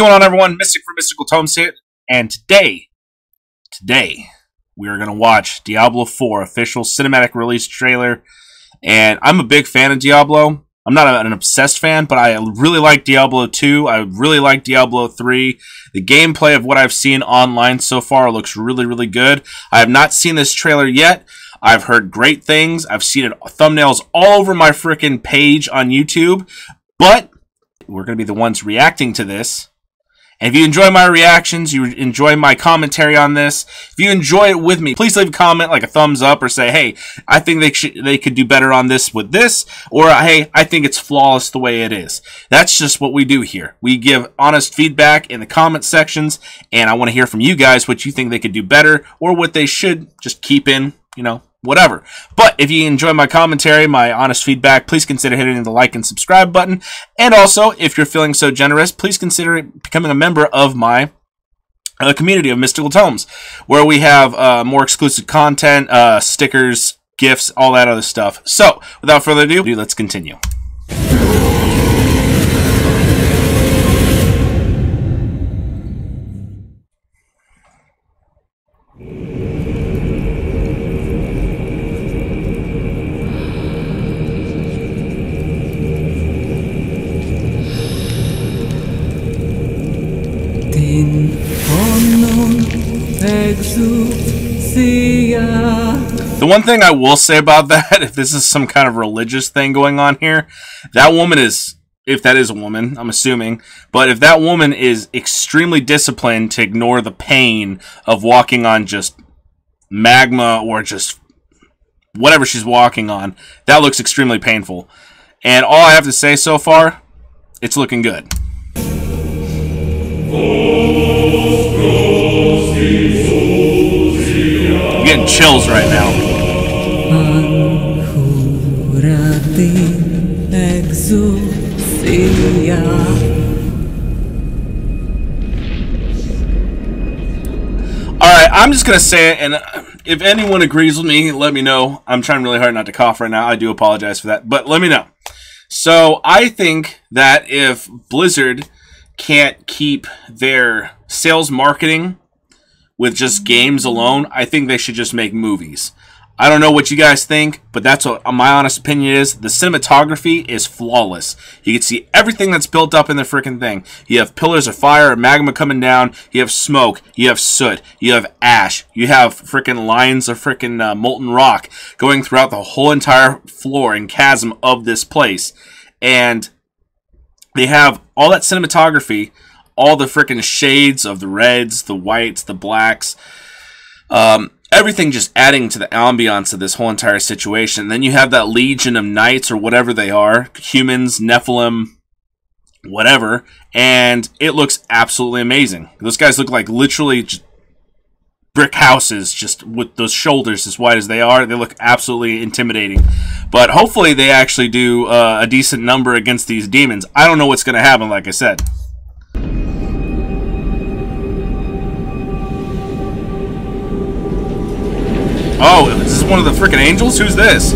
going on, everyone? Mystic for Mystical Tomes here, and today, today, we are going to watch Diablo 4 official cinematic release trailer. And I'm a big fan of Diablo. I'm not an obsessed fan, but I really like Diablo 2. I really like Diablo 3. The gameplay of what I've seen online so far looks really, really good. I have not seen this trailer yet. I've heard great things. I've seen it thumbnails all over my freaking page on YouTube. But we're going to be the ones reacting to this. And if you enjoy my reactions, you enjoy my commentary on this, if you enjoy it with me, please leave a comment like a thumbs up or say, hey, I think they should they could do better on this with this, or hey, I think it's flawless the way it is. That's just what we do here. We give honest feedback in the comment sections, and I want to hear from you guys what you think they could do better or what they should just keep in, you know, whatever. But if you enjoy my commentary, my honest feedback, please consider hitting the like and subscribe button. And also, if you're feeling so generous, please consider becoming a member of my uh, community of Mystical Tomes, where we have uh, more exclusive content, uh, stickers, gifts, all that other stuff. So, without further ado, let's continue. The one thing I will say about that, if this is some kind of religious thing going on here, that woman is, if that is a woman, I'm assuming, but if that woman is extremely disciplined to ignore the pain of walking on just magma or just whatever she's walking on, that looks extremely painful. And all I have to say so far, it's looking good. I'm getting chills right now. Alright, I'm just to say it, and uh, if anyone agrees with me, let me know. I'm trying really hard not to cough right now. I do apologize for that, but let me know. So, I think that if Blizzard can't keep their sales marketing with just games alone, I think they should just make movies. I don't know what you guys think, but that's what my honest opinion is. The cinematography is flawless. You can see everything that's built up in the freaking thing. You have pillars of fire, magma coming down. You have smoke. You have soot. You have ash. You have freaking lines of freaking uh, molten rock going throughout the whole entire floor and chasm of this place. And they have all that cinematography, all the freaking shades of the reds, the whites, the blacks, um, everything just adding to the ambiance of this whole entire situation. Then you have that legion of knights or whatever they are, humans, Nephilim, whatever, and it looks absolutely amazing. Those guys look like literally brick houses just with those shoulders as wide as they are. They look absolutely intimidating. But hopefully they actually do uh, a decent number against these demons. I don't know what's going to happen, like I said. Oh, this is one of the freaking angels? Who's this?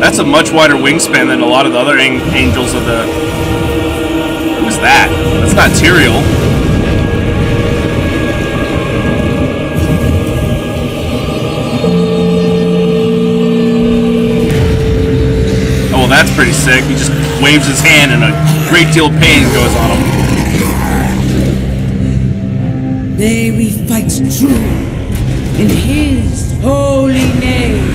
That's a much wider wingspan than a lot of the other angels of the... Who's that? That's not Tyrael. That's pretty sick. He just waves his hand and a great deal of pain goes on him. May we fight true in his holy name.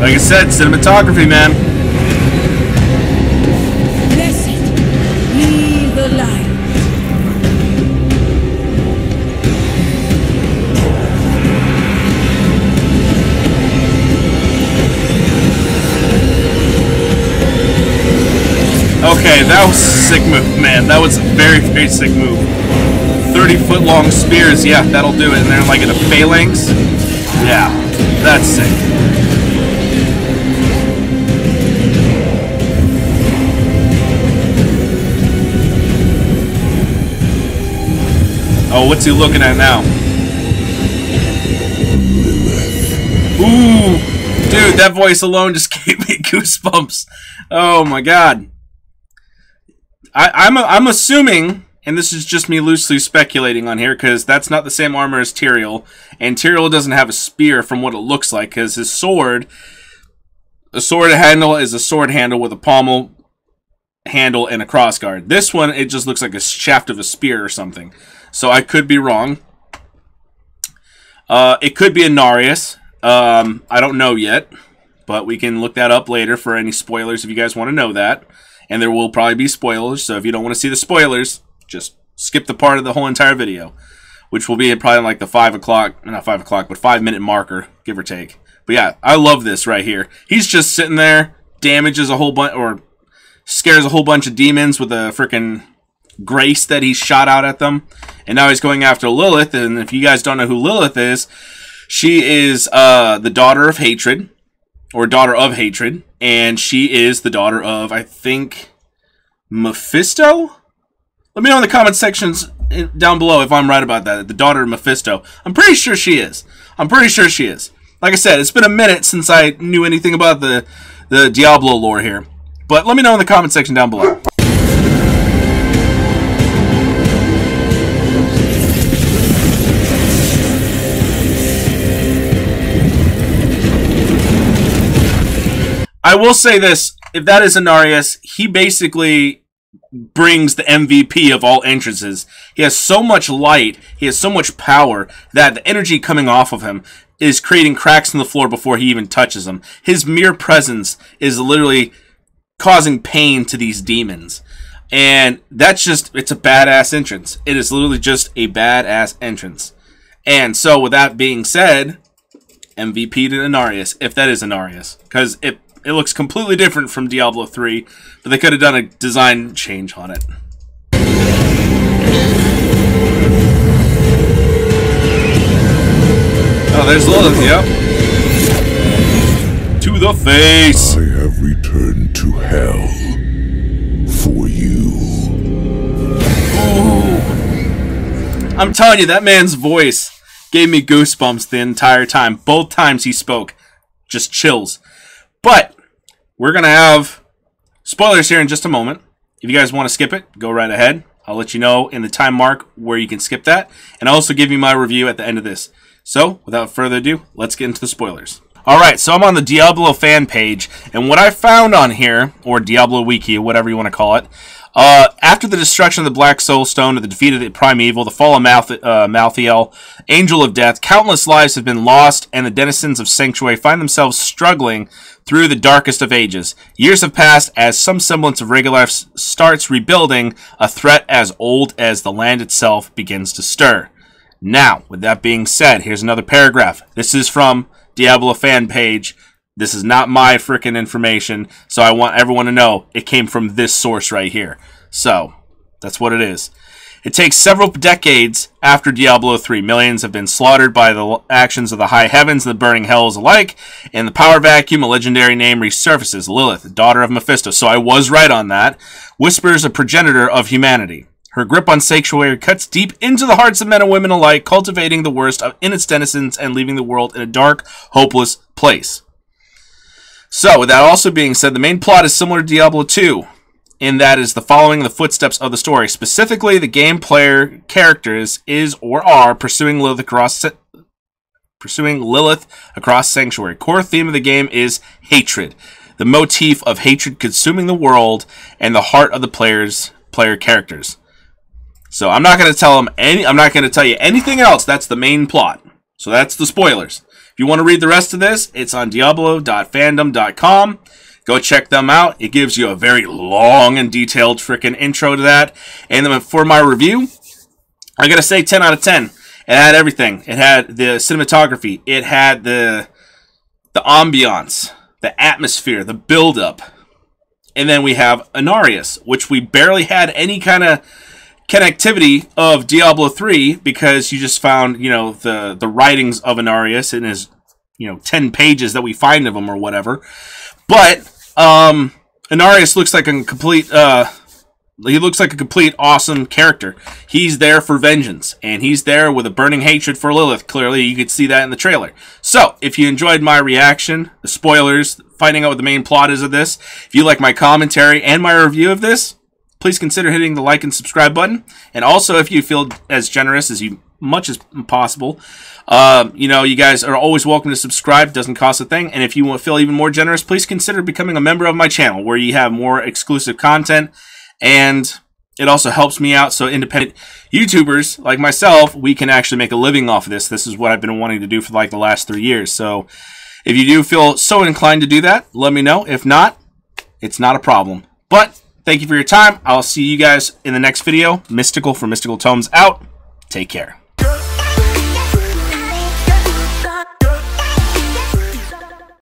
Like I said, cinematography, man. Okay, that was a sick move. Man, that was a very, very sick move. 30 foot long spears, yeah, that'll do it. And they're like in a phalanx. Yeah, that's sick. Oh, what's he looking at now? Ooh, dude, that voice alone just gave me goosebumps. Oh my god. I, I'm I'm assuming, and this is just me loosely speculating on here, because that's not the same armor as Tyrael, and Tyrael doesn't have a spear from what it looks like, because his sword, the sword handle is a sword handle with a pommel handle and a crossguard. This one, it just looks like a shaft of a spear or something. So I could be wrong. Uh, it could be Inarius. Um, I don't know yet, but we can look that up later for any spoilers if you guys want to know that. And there will probably be spoilers, so if you don't want to see the spoilers, just skip the part of the whole entire video, which will be probably like the 5 o'clock, not 5 o'clock, but 5 minute marker, give or take. But yeah, I love this right here. He's just sitting there, damages a whole bunch, or scares a whole bunch of demons with a freaking grace that he shot out at them. And now he's going after Lilith, and if you guys don't know who Lilith is, she is uh, the daughter of hatred, or daughter of hatred, and she is the daughter of, I think, Mephisto? Let me know in the comment sections eh, down below if I'm right about that. The daughter of Mephisto. I'm pretty sure she is. I'm pretty sure she is. Like I said, it's been a minute since I knew anything about the, the Diablo lore here. But let me know in the comment section down below. I will say this: if that is Inarius, he basically brings the MVP of all entrances. He has so much light, he has so much power that the energy coming off of him is creating cracks in the floor before he even touches them. His mere presence is literally causing pain to these demons. And that's just, it's a badass entrance. It is literally just a badass entrance. And so, with that being said, MVP to Inarius, if that is Inarius. Because it it looks completely different from Diablo 3, but they could have done a design change on it. Oh, there's Lilith, yep. To the face! I have returned to hell for you. Ooh. I'm telling you, that man's voice gave me goosebumps the entire time. Both times he spoke. Just chills. But we're going to have spoilers here in just a moment. If you guys want to skip it, go right ahead. I'll let you know in the time mark where you can skip that. And I'll also give you my review at the end of this. So, without further ado, let's get into the spoilers. Alright, so I'm on the Diablo fan page, and what I found on here, or Diablo Wiki, whatever you want to call it, uh, after the destruction of the Black Soul Stone, the defeat of the Prime Evil, the fall of Malth uh, Malthael, Angel of Death, countless lives have been lost, and the denizens of Sanctuary find themselves struggling through the darkest of ages. Years have passed as some semblance of regular life starts rebuilding, a threat as old as the land itself begins to stir. Now, with that being said, here's another paragraph. This is from Diablo fan page. This is not my freaking information, so I want everyone to know it came from this source right here. So, that's what it is. It takes several decades after Diablo 3. Millions have been slaughtered by the actions of the high heavens and the burning hells alike. In the power vacuum, a legendary name resurfaces Lilith, daughter of Mephisto. So I was right on that. Whispers a progenitor of humanity. Her grip on Sanctuary cuts deep into the hearts of men and women alike, cultivating the worst of in its denizens and leaving the world in a dark, hopeless place. So, with that also being said, the main plot is similar to Diablo 2, in that is the following the footsteps of the story. Specifically, the game player characters is or are pursuing Lilith across pursuing Lilith across Sanctuary. Core theme of the game is hatred. The motif of hatred consuming the world and the heart of the players player characters. So I'm not going to tell them any I'm not going to tell you anything else. That's the main plot. So that's the spoilers. If you want to read the rest of this, it's on diablo.fandom.com. Go check them out. It gives you a very long and detailed freaking intro to that. And then for my review, I gotta say 10 out of 10. It had everything. It had the cinematography. It had the the ambiance, the atmosphere, the build-up. And then we have Inarius, which we barely had any kind of connectivity of Diablo 3 because you just found, you know, the, the writings of Inarius in his, you know, 10 pages that we find of him or whatever. But, um, Inarius looks like a complete, uh, he looks like a complete awesome character. He's there for vengeance, and he's there with a burning hatred for Lilith. Clearly, you could see that in the trailer. So, if you enjoyed my reaction, the spoilers, finding out what the main plot is of this, if you like my commentary and my review of this, please consider hitting the like and subscribe button. And also, if you feel as generous as you much as possible, uh, you know, you guys are always welcome to subscribe. Doesn't cost a thing. And if you want to feel even more generous, please consider becoming a member of my channel, where you have more exclusive content and it also helps me out so independent YouTubers like myself, we can actually make a living off of this. This is what I've been wanting to do for like the last three years. So if you do feel so inclined to do that, let me know. If not, it's not a problem. But thank you for your time. I'll see you guys in the next video. Mystical for Mystical Tomes out. Take care.